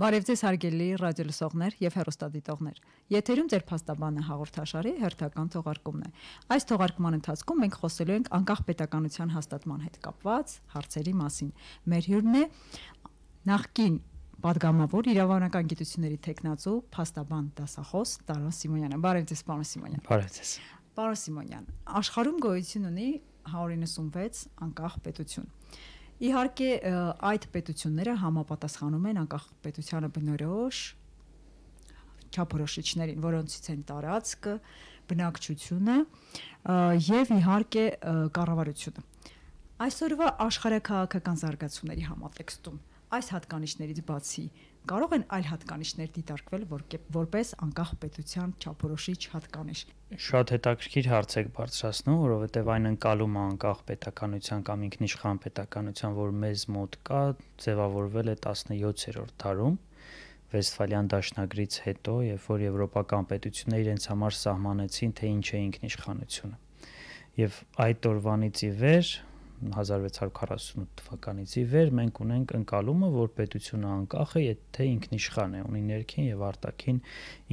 Բարև ձեզ հարգելի ռադիոլսողներ եւ հեռուստադիտողներ։ Եթերում ձեր փաստաբանը հաղորդաշարի հերթական թողարկումն է։ Այս թողարկման ընթացքում մենք խոսելու ենք անկախ պետականության հաստատման հետ կապված հարցերի մասին։ Մեր հյուրն է նախկին падգամավոր իրավանական գիտությունների տեխնացու փաստաբան դասախոս Տարոն Սիմոնյանը։ Բարև ձեզ, պարոն Սիմոնյան։ Բարև ձեզ։ Պարոն Սիմոնյան, աշխարհում գոյություն ունի 196 անկախ պետություն։ Իհարկե այդ պետությունները համապատասխանում են անկախ պետությանը բնորոշ չափորոշիչներին, որոնցից են տարածքը, բնակչությունը եւ իհարկե կառավարությունը։ Այսօրվա աշխարհակահաղական զարգացումների համատեքստում այս հատկանիշներից բացի կարող են այլ հատկանիշներ դիտարկվել որ, որպես անկախ պետության չափորոշիչ հատկանիշ։ Շատ հետաքրքիր հարց եք բարձրացնում, որովհետև այն ընկալում է անկախ պետականության կամ ինքնիշխան պետականության, որ մեզ մոտ կա, ձևավորվել է 17-րդ դարում Վեստֆալյան դաշնագրից հետո, երբ որ եվրոպական պետությունները իրենց համար սահմանեցին, թե ինչ է ինքնիշխանությունը։ Եվ այդ օրվանից ի վեր 1648 թվականից ի վեր մենք ունենք ընկալումը, որ պետությունը անկախ է, եթե ինքնիշխան է, ունի ներքին եւ արտաքին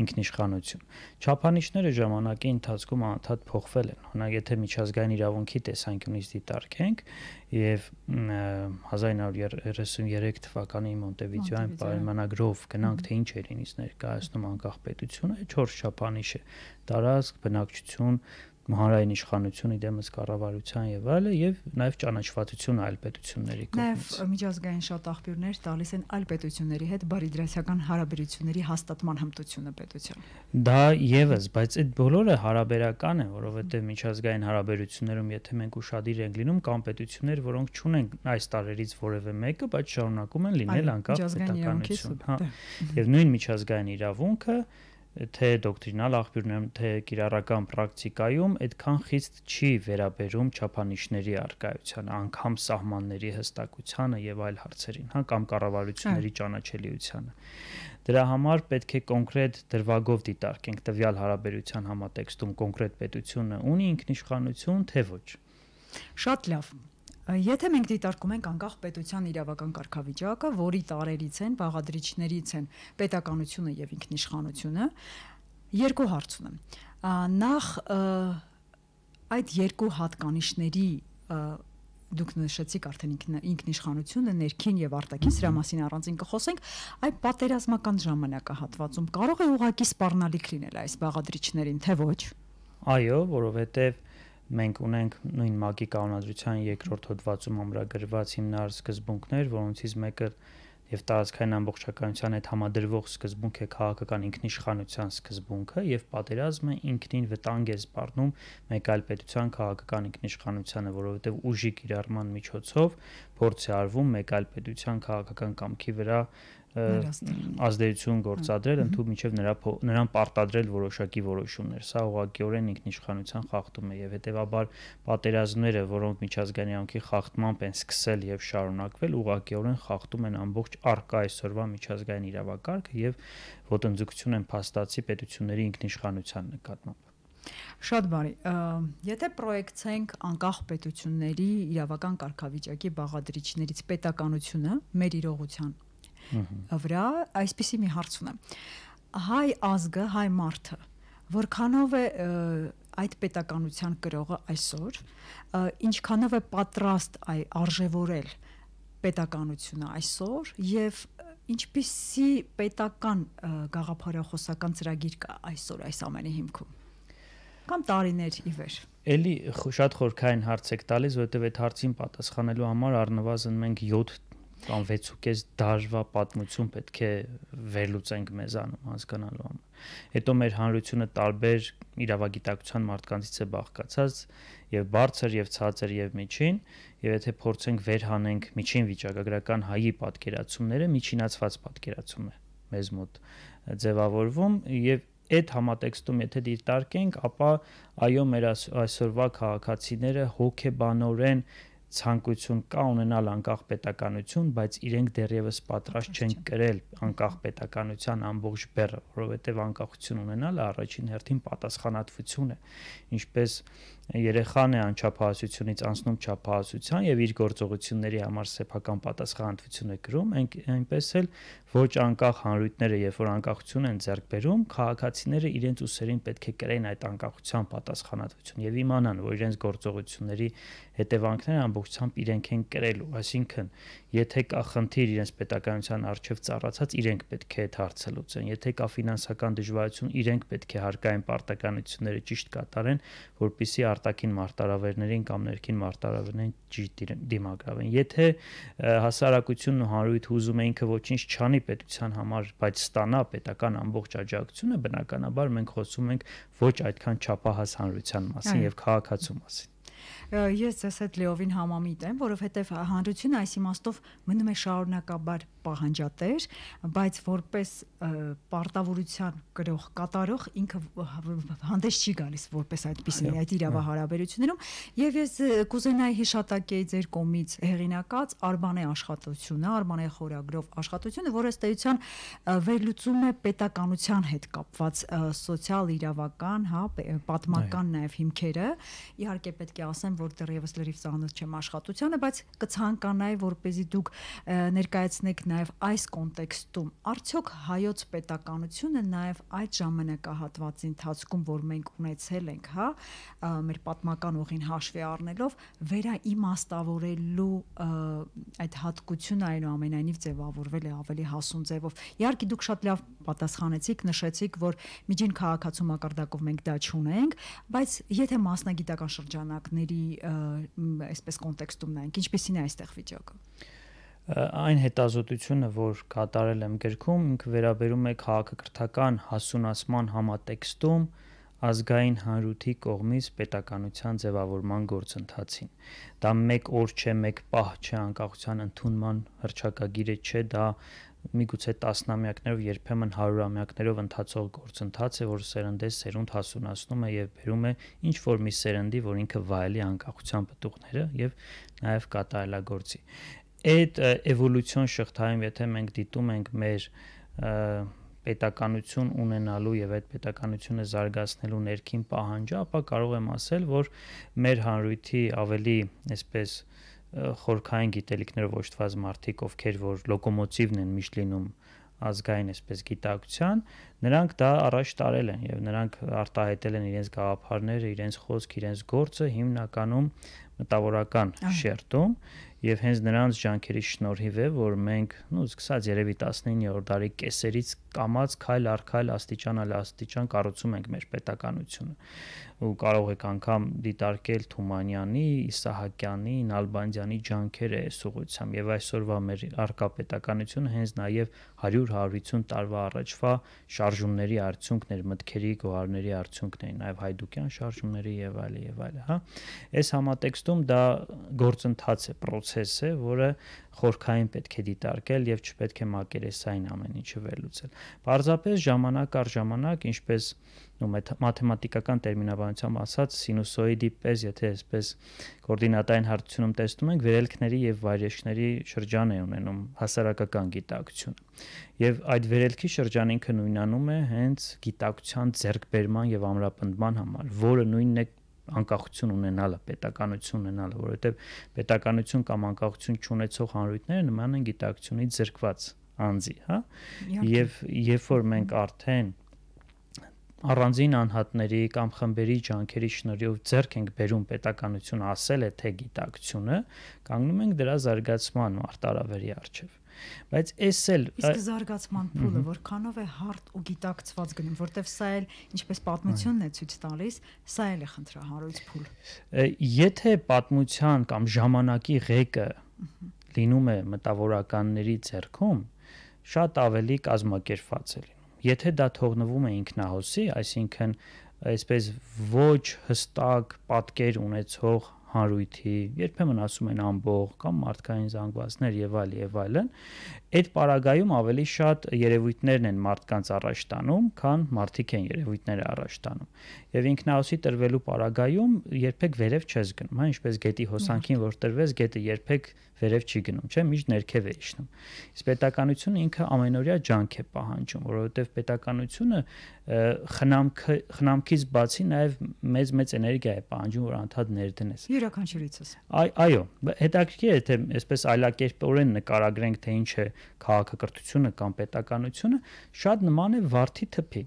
ինքնիշխանություն։ Չափանիշները ժամանակի ընթացքում անդադ փոխվել են։ Օրինակ, եթե միջազգային իրավունքի տեսանկյունից դիտարկենք եւ 1933 թվականի Մոնտեվիդեոյին պայմանագրով գնանք թե ինչ է ինձ ներկայացնում անկախ պետությունը, 4 չափանիշ է՝ տարածք, բնակչություն, հանրային իշխանություն իդեմս կառավարության եւ այլը եւ նաեւ ճանաչվածություն այլ պետությունների կողմից։ Նաեւ միջազգային շատ աղբյուրներ տալիս են այլ պետությունների հետ բարիդրասական հարաբերությունների հաստատման հմտությունը պետության։ Դա եւս, բայց այդ բոլորը հարաբերական է, որովհետեւ միջազգային հարաբերություններում եթե մենք ուշադիր ենք լինում, կան պետություններ, որոնք չունեն այս տարերից որևէ մեկը, բայց շարունակում են լինել անկախ պետականություն, հա։ Եվ նույն միջազգային իրավունքը թե դոկտրինալ աղբյուրներում, թե կիրառական պրակտիկայում այդքան խիստ չի վերաբերում չափանիշների արկայությանը, անգամ սահմանների հստակությանը եւ այլ հարցերին, հա կամ կառավարությունների ճանաչելիությանը։ Դրա համար պետք է կոնկրետ դրվագով դիտարկենք տվյալ հարաբերության համատեքստում կոնկրետ պետությունը ունի ինքնիշխանություն, թե ոչ։ Շատ լավ։ Եթե մենք դիտարկում ենք անկախ պետության իրավական կարգավիճակը, որի տարերից են, բաղադրիչներից են պետականությունը եւ ինքնիշխանությունը, երկու հարց ունեմ։ Նախ այդ երկու հատկանիշների դուք նշեցիք արդեն ինքնիշխանությունը ներքին եւ արտաքին սրա մասին առանձին կխոսենք այ պատերազմական ժամանակահատվածում կարող է ուղակի սպառնալիք լինել այս բաղադրիչներին թե ոչ այո որովհետեւ մենք ունենք նույն ՄԱԿ-ի կանոնադրության երկրորդ հոդվածում ամրագրված հիմնարար սկզբունքներ, որոնցից մեկը եւ տարածքային ամբողջականության հետ համադրվող սկզբունք է քաղաքական ինքնիշխանության սկզբունքը եւ պատերազմը ինքնին վտանգ է սպառնում մեկ այլ պետության քաղաքական ինքնիշխանությանը, որովհետեւ ուժի կիրառման միջոցով փորձ է արվում մեկ այլ պետության քաղաքական կամքի վրա ազդեցություն գործադրել, ընդհանուր միջև նրա նրան պարտադրել որոշակի որոշումներ։ Սա ուղղակիորեն ինքնիշխանության խախտում է եւ հետեւաբար պատերազմները, որոնք միջազգային անկի խախտմամբ են սկսել եւ շարունակվել, ուղղակիորեն խախտում են ամբողջ արկա այսօրվա միջազգային իրավակարգը եւ ոտնձգություն են փաստացի պետությունների ինքնիշխանության նկատմամբ։ Շատ բարի։ Եթե պրոյեկցենք անկախ պետությունների իրավական կարգավիճակի բաղադրիչներից պետականությունը մեր իրողության վրա այսպիսի մի հարց ունեմ. Հայ ազգը հայ մարդը որքանով է այդ պետականության կրողը այսօր ինչքանով է պատրաստ այ արժևորել պետականությունը այսօր եւ ինչպիսի պետական գաղափարախոսական ծրագիր կա այսօր այս ամենի հիմքում կամ տարիներ ի վեր Էլի շատ խորքային հարց եք տալիս, որովհետև այդ հարցին պատասխանելու համար առնվազն մենք 7 կամ 6.5 դարվա պատմություն պետք է վերլուծենք մեզանում հասկանալու համար։ Հետո մեր հանրությունը տարբեր իրավագիտակցության մարդկանցից է բաղկացած եւ բարձր եւ ցածր եւ միջին, եւ եթե փորձենք վերհանենք միջին վիճակագրական հայի պատկերացումները, միջինացված պատկերացում է մեզ մոտ ձևավորվում եւ այդ համատեքստում եթե դիտարկենք, ապա այո մեր այսօրվա քաղաքացիները հոգեբանորեն ցանկություն կա ունենալ անկախ պետականություն, բայց իրենք դեռևս պատրաստ չեն կրել անկախ պետականության ամբողջ բեռը, որովհետև անկախություն ունենալը առաջին հերթին պատասխանատվություն է, ինչպես երեխան է անչափահասությունից անցնում չափահասության եւ իր գործողությունների համար սեփական պատասխանատվություն է կրում, այնպես էլ ոչ անկախ հանրույթները, երբ որ անկախություն են ձեռք բերում, քաղաքացիները իրենց ուսերին պետք է կրեն այդ անկախության պատասխանատվություն եւ իմանան, որ իրենց գործողությունների հետևանքները ամբողջությամբ իրենք են կրելու, այսինքն եթե կա խնդիր իրենց պետականության արժև ծառացած, իրենք պետք է այդ հարցը լուծեն։ Եթե կա ֆինանսական դժվարություն, իրենք պետք է հարկային պարտականությունները ճիշտ կատարեն, որpիսի արտաքին մարտարավերներին կամ ներքին մարտարավերներին ճիշտ դիմագրավեն։ Եթե հասարակությունն ու հանրույթը ուզում է ինքը ոչինչ չանի պետության համար, բայց ստանա պետական ամբողջ աջակցությունը, բնականաբար մենք խոսում ենք ոչ այդքան չափահաս հանրության մասին եւ քաղաքացու մասին ես ես այդ լեովին համամիտ եմ, որովհետև հանրությունը այս իմաստով մնում է շարունակաբար պահանջատեր, բայց որպես պարտավորության գրող կատարող ինքը հանդես չի գալիս որպես այդպեսին այդ իրավահարաբերություններում եւ ես կուզենայի հիշատակեի ձեր կողմից հեղինակած Արբանե աշխատությունը, Արբանե խորագրով աշխատությունը, որը ըստ էության վերլուծում է պետականության հետ կապված սոցիալ իրավական, հա, պատմական նաեւ հիմքերը։ Իհարկե պետք է ասեմ, որ դեռևս լրիվ ծանոթ չեմ աշխատությանը, բայց կցանկանայի, որ เป զի դուք ներկայացնեք նաև այս կոնտեքստում արդյոք հայոց պետականությունը նաև այդ ժամանակահատվածի ընթացքում, որ մենք ունեցել ենք, հա, մեր պատմական ուղին հաշվի առնելով վերաիմաստավորելու այդ հատկությունը այնուամենայնիվ ձևավորվել է ավելի հասուն ձևով։ Իհարկե դուք շատ լավ պատասխանեցիք, նշեցիք, որ միջին քաղաքացու մակարդակով մենք դա չունենք, բայց եթե մասնագիտական շրջանակների այսպես կոնտեքստում նայենք, ինչպեսին է այստեղ վիճակը այն հետազոտությունը, որ կատարել եմ գրքում, ինքը վերաբերում է քաղաքակրթական հասունացման համատեքստում ազգային հանրութի կողմից պետականության ձևավորման գործընթացին։ Դա մեկ օր չէ, մեկ պահ չէ անկախության ընդունման հրճակագիրը չէ, դա միգուցե տասնամյակներով, երբեմն հարյուրամյակներով ընթացող գործընթաց է, որ սերնդես սերունդ հասունացնում է եւ բերում է ինչ որ մի սերնդի, որ ինքը վայելի անկախության պտուղները եւ նաեւ կատարելագործի այդ էվոլյուցիոն շղթայում, եթե մենք դիտում ենք մեր պետականություն ունենալու եւ այդ պետականությունը զարգացնելու ներքին պահանջը, ապա կարող եմ ասել, որ մեր հանրույթի ավելի այսպես խորքային գիտելիքներով ոչտված մարդիկ, ովքեր որ լոկոմոտիվն են միշտ լինում ազգային այսպես գիտակցության, նրանք դա առաջ տարել են եւ նրանք արտահայտել են իրենց գաղափարները, իրենց խոսք, իրենց գործը հիմնականում մտավորական շերտում եւ հենց նրանց ջանքերի շնորհիվ է որ մենք նո սկսած երևի 19-րդ դարի կեսերից կամած քայլ առ քայլ աստիճան այլ աստիճան կառուցում ենք մեր պետականությունը ու կարող եք անգամ դիտարկել Թումանյանի, Իսահակյանի, Նալբանդյանի ջանքերը այս ուղությամբ եւ այսօրվա մեր արկա պետականությունը հենց նաեւ 100-150 տարվա առաջվա շարժումների արդյունքներ, մտքերի գոհարների արդյունքներ, նաեւ հայդուկյան շարժումների եւ այլ եւ այլ, հա։ Այս համատեքստում դա գործընթաց է, process է, որը խորքային պետք է դիտարկել եւ չպետք է մակերեսային ամեն ինչը վերլուծել։ Պարզապես ժամանակ առ ժամանակ, ինչպես ու մաթեմատիկական տերմինաբանությամբ ասած սինուսոիդի պես, եթե այսպես կոորդինատային հարթությունում տեսնում ենք, վերելքների եւ վայրեջքների շրջան է ունենում հասարակական գիտակցությունը։ Եվ այդ վերելքի շրջան ինքը նույնանում է հենց գիտակցության ձեռքբերման եւ ամրապնդման համար, որը նույնն է անկախություն ունենալը, պետականություն ունենալը, որովհետև պետականություն կամ անկախություն չունեցող հանրույթները նման են գիտակցությունից զրկված անձի, հա? Եվ երբ որ մենք արդեն առանձին անհատների կամ խմբերի ջանքերի շնորհիվ ձեռք ենք բերում պետականությունը ասել է թե գիտակցությունը, կանգնում ենք դրա զարգացման արտարավերի արժև բայց էս էլ իսկ զարգացման փուլը որքանով է հարթ ու գիտակցված գնում որտեվ սա էլ ինչպես պատմությունն է ցույց տալիս սա էլ է խնդրահարույց փուլ եթե պատմության կամ ժամանակի ղեկը լինում է մտավորականների ձեռքում շատ ավելի կազմակերպված է Եթե դա թողնվում է ինքնահոսի, այսինքն այսպես ոչ հստակ պատկեր ունեցող հանրույթի, երբեմն ասում են ամբող կամ մարդկային զանգվածներ եւ այլ եւ այլն, այդ պարագայում ավելի շատ երևույթներն են մարդկանց առաջ տանում, քան մարդիկ են երևույթները առաջ տանում։ Եվ ինքնաոսի տրվելու պարագայում երբեք վերև չես գնում, հա, ինչպես գետի հոսանքին որ տրվես, գետը երբեք վերև չի գնում, չէ՞, միշտ ներքև է իջնում։ Իսկ պետականությունը ինքը ամենօրյա ջանք է պահանջում, որովհետև պետականությունը խնամք խնամքից բացի նաև մեծ-մեծ էներգիա է պահանջում, որ անդադ ներդնես։ Յուրաքանչյուրիցս։ Այ այո, հետաքրքիր է թե այսպես այլակերպորեն նկարագրենք թե ինչ է քաղաքակրթությունը կամ պետականությունը, շատ նման է վարդի թփի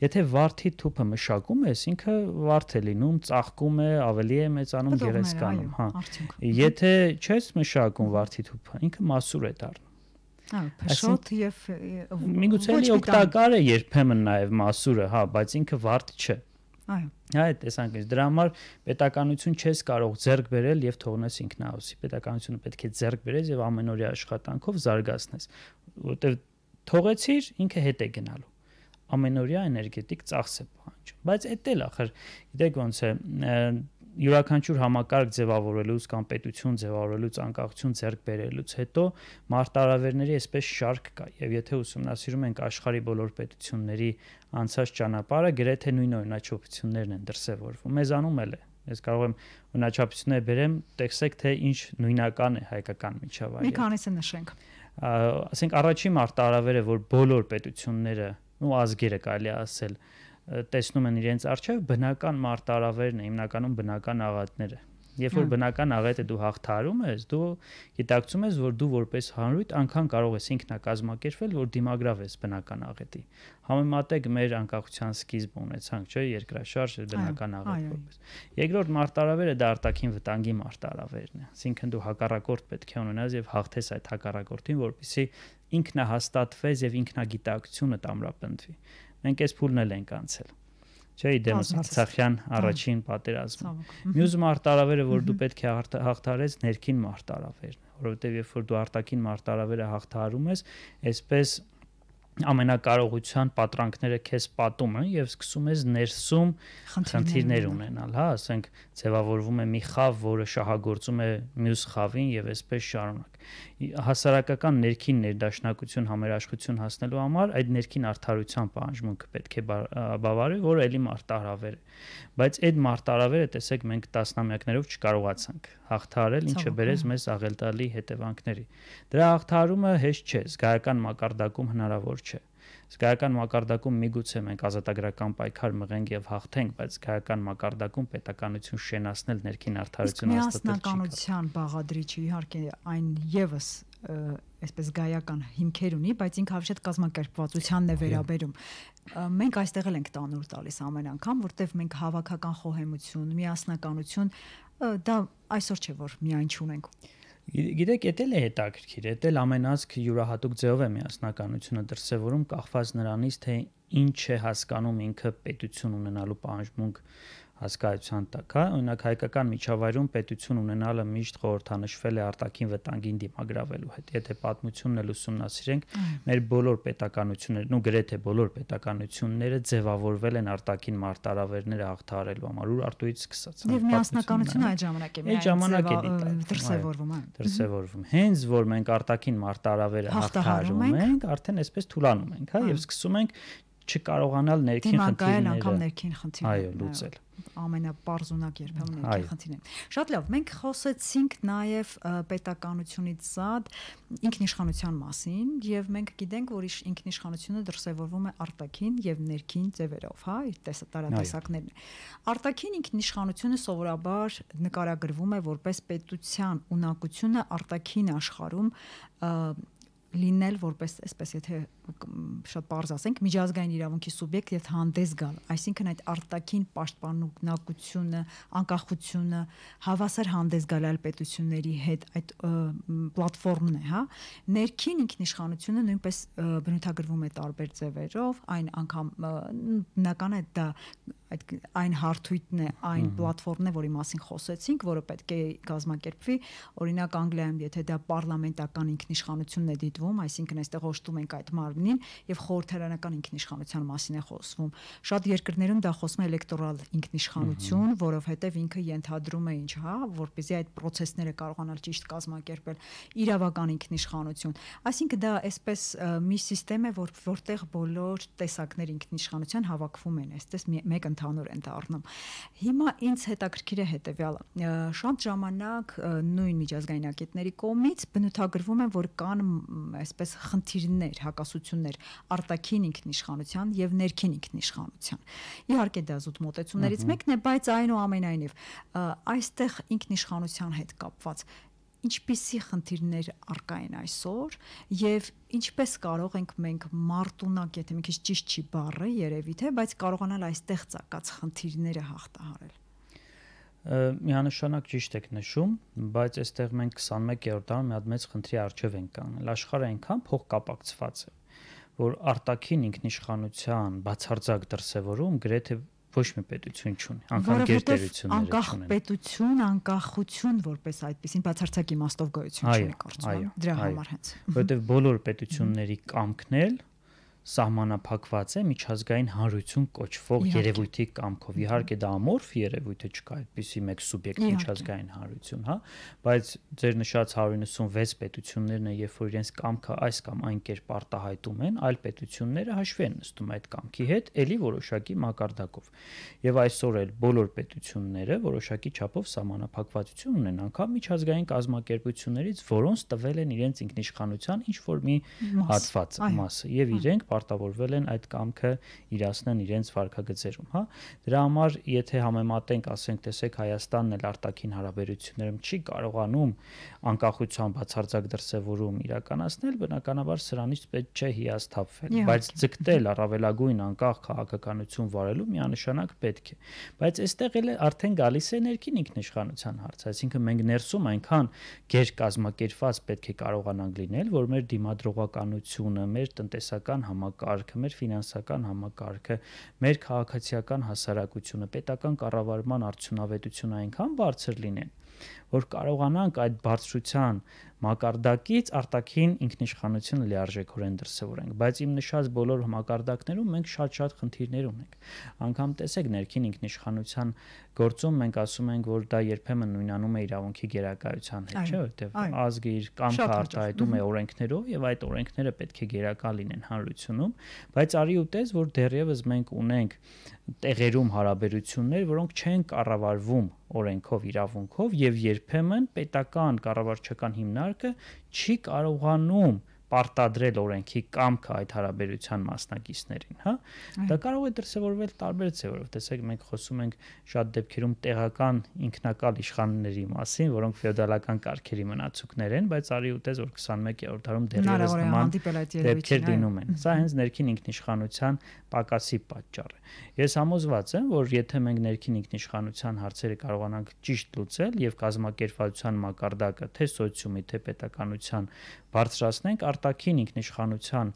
Եթե վարդի թուփը մշակում ես, ինքը վարդ է լինում, ծաղկում է, ավելի է մեծանում, գերեզկանում, հա։ Եթե չես մշակում վարդի թուփը, ինքը մասուր է դառնում։ Հա, փշոտ եւ միգուցե օգտակար է երբեմն նաեւ մասուրը, հա, բայց ինքը վարդ չէ։ Այո։ այդ տեսանկյունից դրա համար պետականություն չես կարող ձեռք բերել եւ թողնես ինքնաոսի։ Պետականությունը պետք է ձեռք բերես եւ ամենօրյա աշխատանքով զարգացնես, որտեվ թողեցիր ինքը հետ է գնալու ամենօրյա էներգետիկ ծախս է պահանջում։ Բայց էդ էլ ախր գիտեք ոնց է յուրաքանչյուր համակարգ ձևավորելուց կամ պետություն ձևավորելուց անկախություն ձեռք բերելուց հետո մարտարավերների այսպես շարք կա եւ եթե ուսումնասիրում ենք աշխարհի բոլոր պետությունների անցած ճանապարհը գրեթե նույն օրինաչափություններն են դրսևորվում մեզանում էլ է ես կարող եմ օրինաչափություններ բերեմ տեսեք թե ինչ նույնական է հայկական միջավայրը մի քանիսը նշենք ասենք առաջին մարտարավերը որ բոլոր պետությունները ու ազգերը կարելի ասել տեսնում են իրենց արժեվ բնական մարտարավերն է հիմնականում բնական աղատները Երբ որ բնական աղետը դու հաղթարում ես, դու գիտակցում ես, որ դու որպես հանրույթ անգամ կարող ես ինքնակազմակերպվել, որ դիմագրավ ես բնական աղետի։ Համեմատեք մեր անկախության սկիզբը ունեցանք, չէ, երկրաշարժ բնական աղետ որպես։ Երկրորդ մարտարավերը դա արտաքին վտանգի մարտարավերն է։ Այսինքն դու հակառակորդ պետք է ունենաս եւ հաղթես այդ հակառակորդին, որպեսզի ինքնահաստատվես եւ ինքնագիտակցությունը տամրապնդվի։ Մենք այս փուլն էլ ենք անցել չէ՞ դեմս Արցախյան առաջին պատերազմը։ Մյուս մարտարավերը, որ դու պետք է հաղթարես, ներքին մարտարավերն է, որովհետև երբ որ դու արտաքին մարտարավերը հաղթարում ես, այսպես ամենակարողության պատրանքները քեզ պատում են եւ սկսում ես ներսում խնդիրներ ունենալ, հա, ասենք ձևավորվում է մի խավ, որը շահագործում է մյուս խավին եւ այսպես շարունակ։ Հասարակական ներքին ներդաշնակություն համերաշխություն հասնելու համար այդ ներքին արդարության պահանջմունքը պետք է բավարարի, որը ելի մարտահրավեր է։ Բայց այդ մարտահրավերը, տեսեք, մենք տասնամյակներով չկարողացանք հաղթարել, ինչը բերեց մեզ աղելտալի հետևանքների։ Դրա հաղթարումը հեշտ չէ, զգայական մակարդակում հնարավոր չէ Զգայական մակարդակում միգուցե մենք ազատագրական պայքար մղենք եւ հաղթենք, բայց զգայական մակարդակում պետականություն շենացնել ներքին արդարություն հաստատել չի։ Միասնականության բաղադրիչը իհարկե այն եւս այսպես գայական հիմքեր ունի, բայց ինքը ավելի շատ կազմակերպվածությանն է վերաբերում։ Մենք այստեղ էլ ենք տանուր տալիս ամեն անգամ, որտեվ մենք հավաքական խոհեմություն, միասնականություն դա այսօր չէ որ միայն չունենք։ Գիտեք, դա էլ է հետաքրքիր, դա էլ ամենազգ յուրահատուկ ձևով է միասնականությունը դրսևորում կախված նրանից, թե ինչ է հասկանում ինքը պետություն ունենալու պահանջմունք հասկացության տակ, հա, օրինակ հայկական միջավայրում պետություն ունենալը միշտ խորհրդանշվել է արտաքին վտանգին դիմագրավելու հետ։ Եթե պատմությունն էլ ուսումնասիրենք, մեր բոլոր պետականություններն ու գրեթե բոլոր պետականությունները ձևավորվել են արտաքին մարտարավերները հաղթարելու համար, ուր արտույից սկսած։ Եվ միասնականությունը այդ ժամանակ է այդ ժամանակ է դրսևորվում, այ։ Դրսևորվում։ Հենց որ մենք արտաքին մարտարավերը հաղթարում ենք, արդեն այսպես թուլանում ենք, հա, եւ սկսում ենք չկարողանալ ներքին խնդիրները անգամ ներքին խնդիրները այո լուծել ամենապարզունակ երբեմն ներքին խնդիրն է շատ լավ մենք խոսեցինք նաև պետականությունից զատ ինքնիշխանության մասին եւ մենք գիտենք որ ինքնիշխանությունը դրսևորվում է արտաքին եւ ներքին ձևերով հա իր տարատեսակներն արտաքին ինքնիշխանությունը սովորաբար նկարագրվում է որպես պետության ունակությունը արտաքին աշխարհում լինել որպես այսպես եթե շատ པարզ ասենք միջազգային իրավունքի սուբյեկտ եւ հանդես գալ այսինքն այդ արտաքին պաշտպանունակությունը անկախությունը հավասար հանդես գալ այլ պետությունների հետ այդ պլատֆորմն է հա ներքին ինքնիշխանությունը նույնպես բնութագրվում է տարբեր ձևերով այն անգամ բնական է դա այդ այն հարթույթն է, այն պլատֆորմն է, որի մասին խոսեցինք, որը պետք է կազմակերպվի։ Օրինակ Անգլիայում, եթե դա պարլամենտական ինքնիշխանությունն է դիտվում, այսինքն այստեղ օժտում ենք այդ բնին եւ խորհրդարանական ինքնիշխանության մասին է խոսվում։ Շատ երկրներում դա խոսում է էլեկտորալ ինքնիշխանություն, որովհետեւ ինքը ենթադրում է ինչ, հա, որպեսզի այդ process-ները կարողանալ ճիշտ կազմակերպել իրավական ինքնիշխանություն։ Այսինքն դա այսպես մի համակարգ է, որ որտեղ բոլոր տեսակներ ինքնիշխանության հավաքվում են, այսպես մեկ ընդհանուր են դառնում։ Հիմա ինձ հետաքրքիր է հետեւյալը։ Շատ ժամանակ նույն միջազգային ակետների կողմից բնութագրվում են, որ կան այսպես խնդիրներ, հակասություններ արտաքին ինքնիշխանության եւ ներքին ինքնիշխանության։ Իհարկե դա զուտ մոտեցումներից մեկն է, բայց այնուամենայնիվ այստեղ ինքնիշխանության հետ կապված ինչպիսի խնդիրներ արկա են այսօր եւ ինչպես կարող ենք մենք մարտունակ, եթե մի քիչ ճիշտ չի բառը երևի թե, բայց կարողանալ այստեղ ցակած խնդիրները հաղթահարել միանշանակ ճիշտ եք նշում, բայց այստեղ մենք 21-րդ դարում մի հատ մեծ խնդրի առջև ենք կանգնել։ Աշխարհը այնքան փոխկապակցված է, որ արտաքին ինքնիշխանության բացարձակ դրսևորում գրեթե ոչ մի պետություն չունի, անկախ գերտերությունները չունեն։ Անկախ պետություն, անկախություն որպես այդպեսին բացարձակ իմաստով գոյություն չունի կարծում։ Դրա համար հենց։ Որովհետև բոլոր պետությունների կամքն էլ սահմանափակված է միջազգային հանրություն կոչվող երևույթի կամքով։ Իհարկե դա ամորֆ երևույթ է, չկա այդպիսի մեկ սուբյեկտ միջազգային հանրություն, հա, բայց ձեր նշած 196 պետություններն են, երբ որ իրենց կամքը այս կամ այն կերպ արտահայտում են, այլ պետությունները հաշվի են նստում այդ կամքի հետ, ելի որոշակի մակարդակով։ Եվ այսօր էլ բոլոր պետությունները որոշակի չափով սահմանափակվածություն ունեն, անգամ միջազգային կազմակերպություններից, որոնց տվել են իրենց ինքնիշխանության ինչ որ մի հատված, մասը, եւ իրենք պարտավորվել են այդ կամքը իրացնեն իրենց վարկագծերում, հա։ Դրա համար, եթե համեմատենք, ասենք, տեսեք Հայաստանն էլ արտաքին հարաբերություններում չի կարողանում անկախության բացարձակ դրսևորում իրականացնել, բնականաբար սրանից պետք չէ հիասթափվել, բայց ձգտել առավելագույն անկախ քաղաքականություն վարելու միանշանակ պետք է։ Բայց այստեղ էլ արդեն գալիս է ներքին ինքնիշխանության հարցը, այսինքն մենք ներսում այնքան ģեր կազմակերպված պետք է կարողանանք լինել, որ մեր դիմադրողականությունը, մեր տնտեսական համ համակարգը, մեր ֆինանսական համակարգը, մեր քաղաքացիական հասարակությունը, պետական կառավարման արդյունավետությունը այնքան բարձր լինեն, որ կարողանանք այդ բարձրության մակարդակից արտաքին ինքնիշխանությունը լիարժեքորեն դրսևորենք, բայց իմ նշած բոլոր մակարդակներում մենք շատ-շատ խնդիրներ ունենք։ Անկամ տեսեք ներքին ինքնիշխանության գործում մենք ասում ենք, որ դա երբեմն նույնանում է իրավունքի գերակայության հետ, չէ՞, որտեղ ազգը իր կամքը արտահայտում է օրենքներով եւ այդ օրենքները պետք է գերակա լինեն հանրությունում, բայց արի ու տես, որ դեռևս մենք ունենք տեղերում հարաբերություններ, որոնք չեն կառավարվում օրենքով, իրավունքով եւ երբեմն պետական կառավարչական հիմնարկը չի կարողանում պարտադրել օրենքի կամքը այդ հարաբերության մասնակիցներին, հա։ Դա կարող է դրսևորվել տարբեր ձևերով։ Տեսեք, մենք խոսում ենք շատ դեպքերում տեղական ինքնակալ իշխանների մասին, որոնք ֆեոդալական կարգերի մնացուկներ են, բայց արի ուտես որ 21-րդ դարում դեռևս նման դեպքեր լինում են։ Սա հենց ներքին ինքնիշխանության պակասի պատճառ է։ Ես համոզված եմ, որ եթե մենք ներքին ինքնիշխանության հարցերը կարողանանք ճիշտ լուծել եւ կազմակերպվածության մակարդակը թե սոցիումի, թե պետականության բարձրացնենք, արտաքին ինքնիշխանության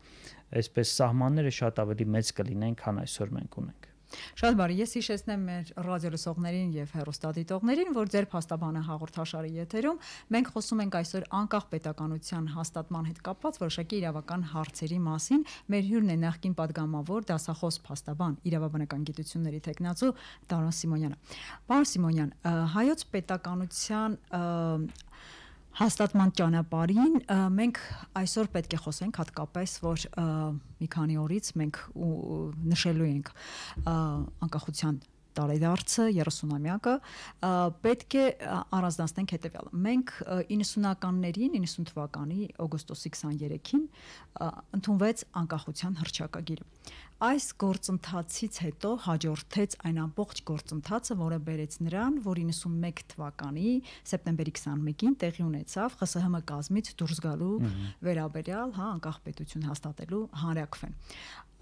այսպես սահմանները շատ ավելի մեծ կլինեն, քան այսօր մենք ունենք։ Շատ բարի, ես հիշեցնեմ մեր ռադիոլսողներին եւ հեռուստադիտողներին, որ ձեր փաստաբանը հաղորդաշարի եթերում մենք խոսում ենք այսօր անկախ պետականության հաստատման հետ կապված որոշակի իրավական հարցերի մասին։ Մեր հյուրն է նախկին падգամավոր դասախոս փաստաբան իրավաբանական գիտությունների տեխնացու Տարոն Սիմոնյանը։ Պարոն Սիմոնյան, հայոց պետականության և, հաստատման ճանապարհին մենք այսօր պետք է խոսենք հատկապես որ մի քանի օրից մենք նշելու ենք անկախության տարեդարձը 30-ամյակը պետք է առանձնացնենք հետեւյալը մենք 90-ականներին 90 թվականի օգոստոսի 23-ին ընդունվեց անկախության հռչակագիրը այս գործընթացից հետո հաջորդեց այն ամբողջ գործընթացը, որը բերեց նրան, որ 91 թվականի սեպտեմբերի 21-ին տեղի ունեցավ ԽՍՀՄ կազմից դուրս գալու վերաբերյալ, հա, անկախ պետություն հաստատելու հանրակրվեն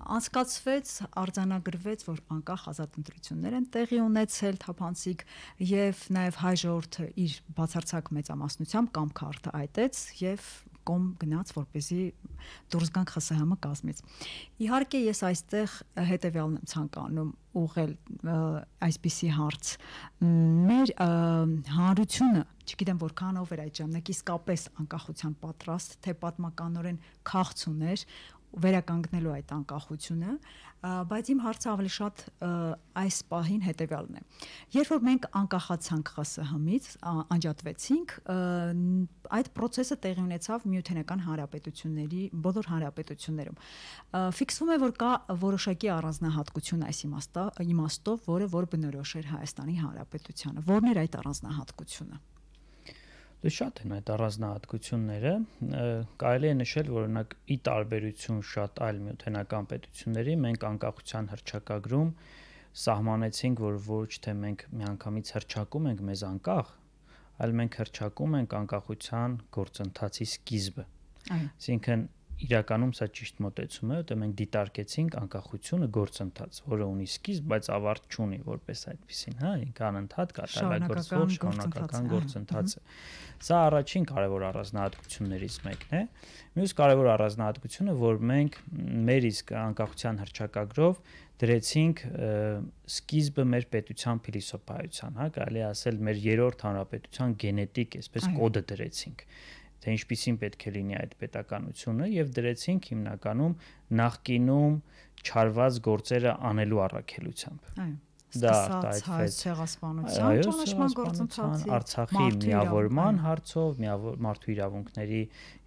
անցկացվեց, արձանագրվեց, որ անկախ ազատ ընտրություններ են տեղի ունեցել թափանցիկ եւ նաեւ հայ ժողովուրդը իր բացարձակ մեծամասնությամբ կամ քարտը այտեց եւ կողմ գնաց, որպեսզի դուրս գանք ԽՍՀՄ կազմից։ Իհարկե ես այստեղ հետեւյալն եմ ցանկանում ուղղել այսպիսի հարց։ Մեր հանրությունը, չգիտեմ որքանով էր այդ ժամանակ իսկապես անկախության պատրաստ, թե պատմականորեն քաղց ուներ վերականգնելու այդ անկախությունը, բայց իմ հարցը ավելի շատ այս պահին հետեւյալն է։ Երբ որ մենք անկախացանք ԽՍՀՄ-ից, անջատվեցինք, այդ process-ը տեղի ունեցավ միութենական հանրապետությունների բոլոր հանրապետություններում։ Ֆիքսվում է, որ կա որոշակի առանձնահատկություն այս իմաստով, որը որ բնորոշ էր Հայաստանի Հանրապետությանը։ Որն էր այդ առանձնահատկությունը։ Դե շատ են այդ առանձնահատկությունները, կարելի է նշել, որ օրինակ ի տարբերություն շատ այլ միութենական պետությունների մենք անկախության հրճակագրում սահմանեցինք, որ ոչ թե մենք միանգամից հրճակում ենք մեզ անկախ, այլ մենք հրճակում ենք անկախության գործընթացի սկիզբը։ Այսինքն իրականում սա ճիշտ մոտեցում է, որտեղ մենք դիտարկեցինք անկախությունը գործընթաց, որը ունի սկիզբ, բայց ավարտ չունի որպես այդպեսին, հա, ինքը անընդհատ կատարելագործվող շարունակական գործընթաց է։ Սա առաջին կարևոր առանձնահատկություններից մեկն է։ Մյուս կարևոր առանձնահատկությունը, որ մենք մեր իսկ անկախության հրճակագրով դրեցինք սկիզբը մեր պետության փիլիսոփայության, հա, կարելի ասել մեր երրորդ հանրապետության գենետիկ, այսպես կոդը դրեցինք թե ինչպիսին պետք է լինի այդ պետականությունը եւ դրեցինք հիմնականում նախկինում չարված գործերը անելու առաքելությամբ։ Այո դա արտահայտվեց ցեղասպանության ճանաչման գործընթացի Արցախի միավորման հարցով, մարդու իրավունքների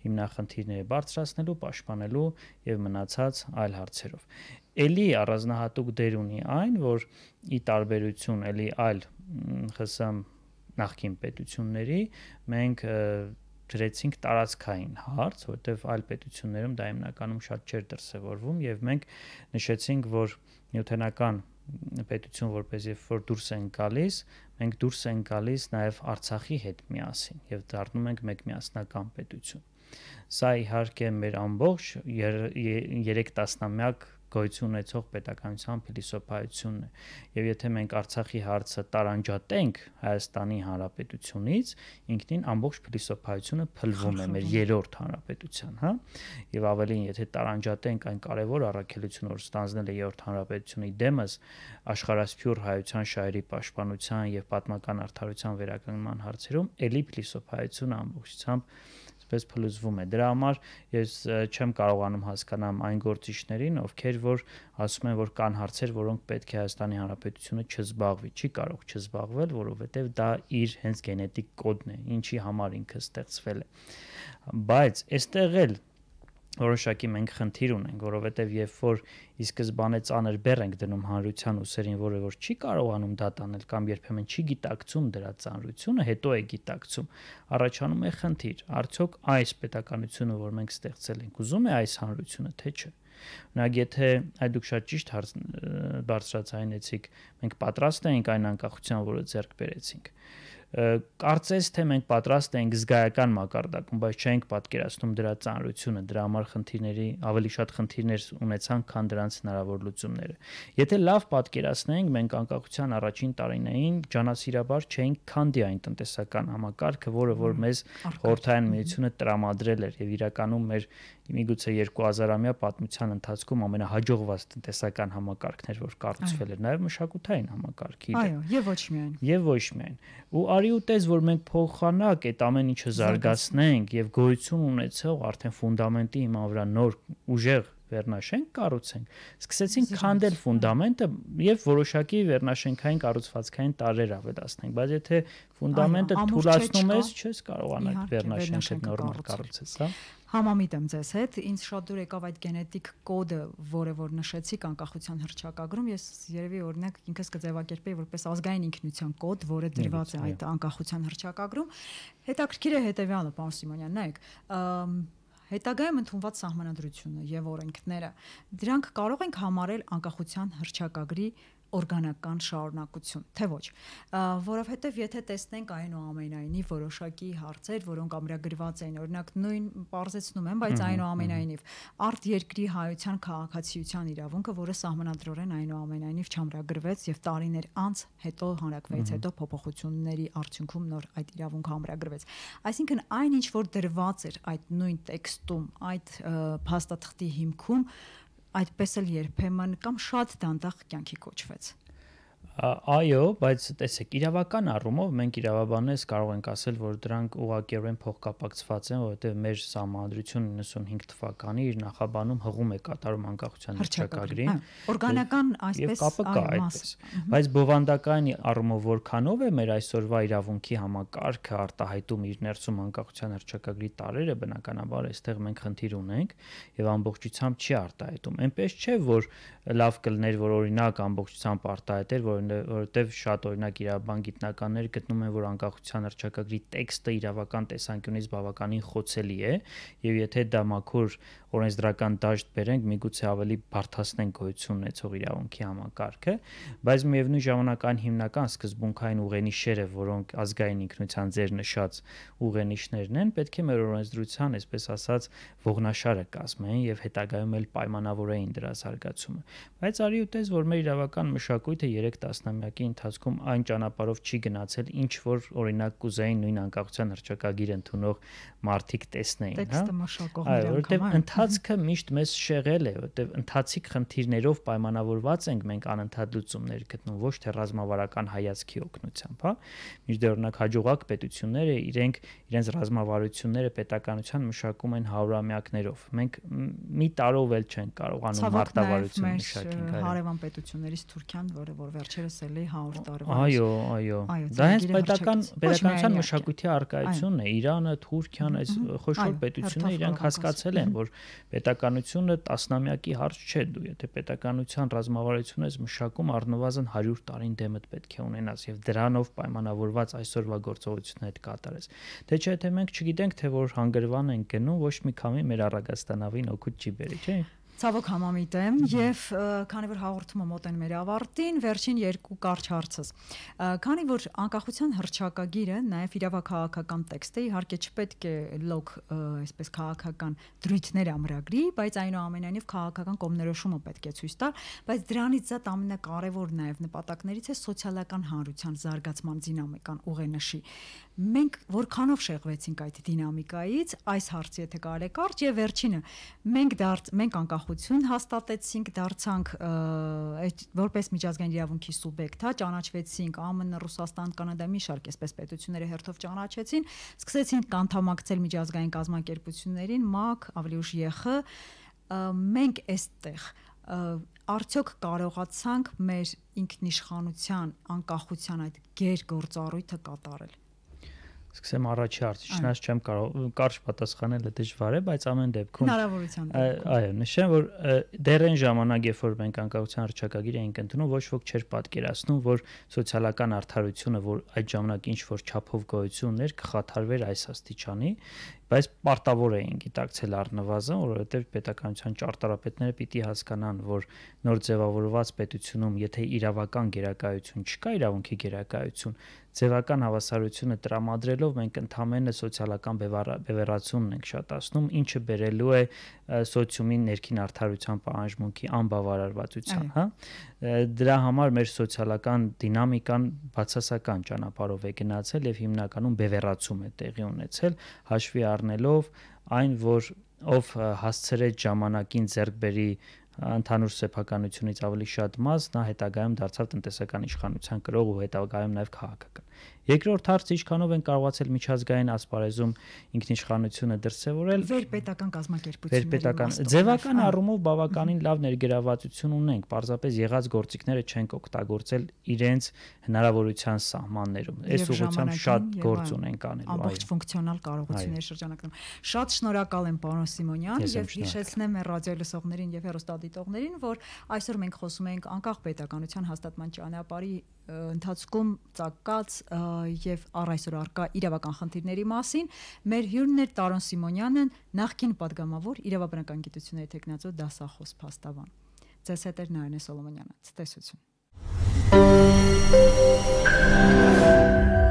հիմնախնդիրները բարձրացնելու, պաշտպանելու եւ մնացած այլ հարցերով։ Էլի առանձնահատուկ դեր ունի այն, որ ի տարբերություն էլի այլ ԽՍՀՄ նախկին պետությունների մենք դրեցինք տարածքային հարց, որտեղ այլ պետություններում դա հիմնականում շատ չէր դրսևորվում եւ մենք նշեցինք, որ նյութենական պետություն որպես երբ որ դուրս են գալիս, մենք դուրս են գալիս նաև Արցախի հետ միասին եւ դառնում ենք մեկ միասնական պետություն։ Սա իհարկե մեր ամբողջ 3 տասնամյակ գոյություն ունեցող պետականության փիլիսոփայությունն է։ Եվ եթե մենք Արցախի հարցը տարանջատենք Հայաստանի Հանրապետությունից, ինքնին ամբողջ փիլիսոփայությունը փլվում է մեր երրորդ հանրապետության, հա։ Եվ ավելին, եթե տարանջատենք այն կարևոր առաքելությունը, որ ստանձնել է երրորդ հանրապետությունի դեմս աշխարհասփյուր հայության շահերի պաշտպանության եւ պատմական արդարության վերականգնման հարցերում, ելի փիլիսոփայությունը ամբողջությամբ այսպես փլուզվում է։ Դրա համար ես չեմ կարողանում հասկանամ այն գործիչներին, ովքեր որ ասում են, որ կան հարցեր, որոնք պետք է Հայաստանի Հանրապետությունը չզբաղվի։ Չի կարող չզբաղվել, որովհետև դա իր հենց գենետիկ կոդն է, ինչի համար ինքը ստեղծվել է։ Բայց այստեղ էլ որոշակի մենք խնդիր ունենք, որովհետև երբ որ ի սկզբանե ծանր բեռ ենք դնում հանրության ուսերին, որը որ չի կարողանում դա տանել կամ երբեմն չի գիտակցում դրա ծանրությունը, հետո է գիտակցում, առաջանում է խնդիր. արդյոք այս պետականությունը, որ մենք ստեղծել ենք, ուզում է այս հանրությունը, թե չէ։ Օրինակ, եթե այ դուք շատ ճիշտ հարց բարձրացայինեցիք, մենք պատրաստ ենք այն անկախության, որը ձեռք բերեցինք կարծես թե մենք պատրաստ ենք զգայական մակարդակում, բայց չենք պատկերացնում դրա ծանրությունը, դրա համար խնդիրների ավելի շատ խնդիրներ ունեցանք, քան դրանց հնարավոր լուծումները։ Եթե լավ պատկերացնենք, մենք անկախության առաջին տարիներին ջանասիրաբար չէինք քանդի այն տնտեսական համակարգը, որը որ մեզ խորհրդային միությունը տրամադրել էր եւ իրականում մեր միգուցե 2000-ամյա պատմության ընթացքում ամենահաջողված տնտեսական համակարգն էր, որ կառուցվել էր, նաև մշակութային համակարգի։ Այո, եւ ոչ միայն։ Եվ ոչ միայն։ Ու արի ու տես, որ մենք փոխանակ այդ ամեն ինչը զարգացնենք եւ գոյություն ունեցող արդեն ֆունդամենտի հիման վրա նոր ուժեղ վերնաշենք կառուցենք։ Սկսեցինք քանդել ֆունդամենտը եւ որոշակի վերնաշենքային կառուցվածքային տարեր ավելացնենք, բայց եթե ֆունդամենտը թույլատնում ես, չես կարողանա վերնաշենքը նորմալ կառուցես, հա։ Համամիտ եմ ձեզ հետ։ Ինձ շատ դուր եկավ այդ գենետիկ կոդը, որը որ նշեցիք անկախության հրճակագրում, ես երևի օրինակ ինքս կձևակերպեի որպես ազգային ինքնության կոդ, որը դրված է այդ անկախության հրճակագրում։ Հետաքրքիր է հետեւյալը, պարոն Սիմոնյան, նայեք, հետագայում ընդունված սահմանադրությունը եւ օրենքները. Դրանք կարող ենք համարել անկախության հրճակագրի օրգանական շարունակություն, թե ոչ։ Որովհետև եթե տեսնենք այնուամենայնիվ որոշակի հարցեր, որոնք ամրագրված էին, օրինակ նույն parzեցնում են, բայց այնուամենայնիվ արտ երկրի հայության քաղաքացիության իրավունքը, որը սահմանադրորեն այնուամենայնիվ չամրագրվեց եւ տարիներ անց հետո հանրակրվեց, հետո փոփոխությունների արդյունքում նոր այդ իրավունքը ամրագրվեց։ Այսինքն այն ինչ որ դրված էր այդ նույն տեքստում, այդ փաստաթղթի հիմքում այդպես էլ երբեմն կամ շատ դանդաղ կյանքի կոչվեց Այո, բայց տեսեք, իրավական առումով մենք իրավաբաններս կարող ենք ասել, որ դրանք ուղղակիորեն փոխկապակցված են, որովհետև մեր համանդրությունը 95 թվականի իր նախաբանում հղում է կատարում անկախության հռչակագրին։ Օրգանական այսպես կապը կա այդպես։ Բայց բովանդակային առումով որքանով է մեր այսօրվա իրավունքի համակարգը արտահայտում իր ներսում անկախության հռչակագրի տարերը, բնականաբար այստեղ մենք խնդիր ունենք եւ ամբողջությամբ չի արտահայտում։ Էնպես չէ, որ լավ կլներ, որ օրինակ ամբողջությամբ արտահայտեր, որ որովհետև շատ օրինակ իրավաբան գիտնականներ գտնում են, որ անկախության հռչակագրի տեքստը իրավական տեսանկյունից բավականին խոցելի է, եւ եթե դա մաքուր օրենսդրական դաշտ բերենք, միգուցե ավելի բարթացնեն գոյություն ունեցող իրավունքի համակարգը, բայց միևնույն ժամանակ այն հիմնական սկզբունքային ուղենիշերը, որոնք ազգային ինքնության ձեր նշած ուղենիշներն են, պետք է մեր օրենսդրության, այսպես ասած, ողնաշարը կազմեն եւ հետագայում էլ պայմանավորեին դրա զարգացումը։ Բայց արի ուտես, որ մեր իրավական մշակույթը 3 տասնամյակի ընթացքում այն ճանապարհով չի գնացել, ինչ որ օրինակ կուզեին նույն անկախության հռչակագիր ընդունող մարդիկ տեսնեին, հա։ Տեքստը մշակողները անգամ։ Որտեվ ընթացքը միշտ մեզ շեղել է, որտեվ ընթացիկ խնդիրներով պայմանավորված ենք մենք անընդհատ լուծումներ գտնում, ոչ թե ռազմավարական հայացքի օգնությամբ, հա։ Միջդեռ օրինակ հաջողակ պետությունները իրենք իրենց ռազմավարությունները պետականության մշակում են հարյուրամյակներով։ Մենք մի տարով էլ չենք կարողանում մարտավարություն մշակենք հարևան պետություններից Թուրքիան, որը որ վերջերս էլի 100 տարվա։ Այո, այո։ Դա հենց պետական պետականության մշակույթի արկայությունն է։ Իրանը, Թուրքիան, այս խոշոր պետությունները իրանք հասկացել են, որ պետականությունը տասնամյակի հարց չէ դու, եթե պետականության ռազմավարությունը ես մշակում առնվազն 100 տարին դեմդ պետք է ունենաս եւ դրանով պայմանավորված այսօրվա գործողությունները կատարես։ Թե չէ թե մենք չգիտենք թե որ հանգրվան են գնում, ոչ մի քամի մեր առագաստանավին օգուտ չի բերի, չէ՞ Ցավոք համամիտ եմ եւ քանի որ հաղորդումը մոտեն մեր ավարտին, վերջին երկու կարճ հարցս։ Քանի որ անկախության հռչակագիրը նաեւ իրավաքաղաքական տեքստ է, իհարկե չպետք է լոկ այսպես քաղաքական դրույթներ ամրագրի, բայց այնուամենայնիվ քաղաքական կողմներոշումը պետք է ցույց տա, բայց դրանից զատ ամենակարևոր նաեւ նպատակներից է սոցիալական հանրության զարգացման դինամիկան ուղենշի մենք որքանով շեղվեցինք այդ դինամիկայից այս հարցի եթե կարելի կարճ եւ վերջինը մենք դարձ մենք անկախություն հաստատեցինք դարձանք որպես միջազգային իրավունքի սուբյեկտ հա ճանաչվեցինք ԱՄՆ Ռուսաստան Կանադա մի շարք այսպես պետությունները հերթով ճանաչեցին սկսեցին կանթամակցել միջազգային կազմակերպություններին ՄԱԿ ավելի ուշ ԵԽ մենք այստեղ արդյոք կարողացանք մեր ինքնիշխանության անկախության այդ գեր գործառույթը կատարել Սկսեմ առաջի հարցից, չնայած չեմ կարող կարճ պատասխանել, դժվար է, բայց ամեն դեպքում հնարավորության դեպքում այո, նշեմ, որ դեռ այն ժամանակ, երբ որ մենք անկախության հռչակագիր էինք ընդունում, ոչ ոք չէր պատկերացնում, որ սոցիալական արդարությունը, որ այդ ժամանակ ինչ որ չափով գոյություն ուներ, կխաթարվեր այս աստիճանի բայց պարտավոր էին գիտակցել առնվազն, որովհետև պետականության ճարտարապետները պիտի հասկանան, որ նոր ձևավորված պետությունում, եթե իրավական գերակայություն չկա, իրավունքի գերակայություն, ձևական հավասարությունը տրամադրելով մենք ընդհանրապես սոցիալական բևեռացումն ենք շատացնում, ինչը բերելու է սոցիումի ներքին արդարության պահանջմունքի անբավարարվածության, հա։ Դրա համար մեր սոցիալական դինամիկան բացասական ճանապարհով է գնացել եւ հիմնականում բևեռացում է տեղի ունեցել, հաշվի առնելով այն, որ ով հասցրեց ժամանակին ձեռք բերի ընդհանուր սեփականությունից ավելի շատ մաս նա հետագայում դարձավ տնտեսական իշխանության կրող ու հետագայում նաև քաղաքական Երկրորդ հարցը ինչքանով են կարողացել միջազգային ասպարեզում ինքնիշխանությունը դրսևորել վերպետական կազմակերպությունների վերպետական ձևական առումով բավականին լավ ներգրավվածություն ունենք պարզապես եղած գործիքները չենք օգտագործել իրենց հնարավորության սահմաններում այս ուղղությամբ շատ գործ ունենք անելու ամբողջ ֆունկցիոնալ կարողությունների շրջանակներում շատ շնորհակալ եմ պարոն Սիմոնյան եւ հիշեցնեմ ռադիո լսողներին եւ դիտողներին, որ այսօր մենք խոսում ենք անկախ պետականության հաստատման ճանապարհի ընթացքում ցակած եւ առ այսօր արկա իրավական խնդիրների մասին մեր հյուրն էր Տարոն Սիմոնյանն, նախկին падգամավոր իրավաբանական գիտությունների տեխնացու դասախոս փաստաբան։ Ձեզ հետ էր Նարինե Սոլոմոնյանը։ Ցտեսություն։ Thank you